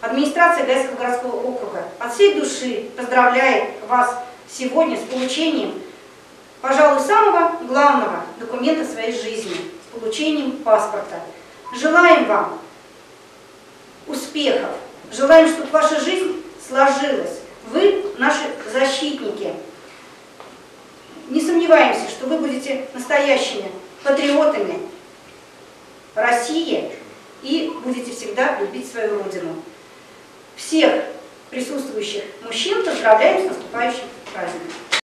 администрация Гайского городского округа от всей души поздравляет вас сегодня с получением, пожалуй, самого главного документа своей жизни, с получением паспорта. Желаем вам успехов, желаем, чтобы ваша жизнь сложилась. Вы наши защитники. Не сомневаемся, что вы будете настоящими патриотами России и будете всегда любить свою Родину. Всех присутствующих мужчин поздравляем с наступающим праздником.